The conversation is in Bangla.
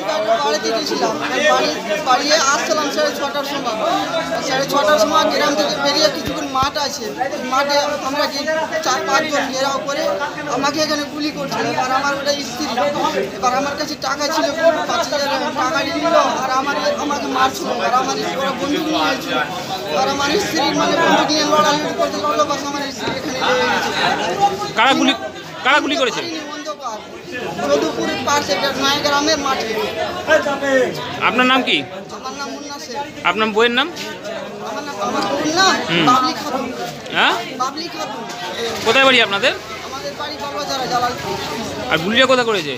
বাড়ি বাড়িতে গেছিলাম বাড়ি বাড়িয়ে আসছিলাম সাড়ে ছটার সময় সাড়ে ছটার সময় গ্রাম বেরিয়ে কিছুক্ষণ মাঠ আছে মাঠে আমরা চার পাঁচজন ঘেরাও করে আমাকে এখানে গুলি করছিল এবার আমার ওটা স্ত্রী এবার আমার কাছে টাকা ছিল পাঁচ হাজার টাকা নিল আর আমার আমাকে মারছিল আর আমার ওরা বন্দুক নিয়ে এসেছিল আর আমার স্ত্রীর মানে বন্দুক নিয়ে লড়ালড়ি করতে আমার স্ত্রী কারা গুলি কারা গুলি করেছে? আপনার নাম কি? আপনার বইয়ের নাম? হ্যাঁ? কোথায় বাড়ি আপনাদের? আর গুলিটা কোথায় করেছে?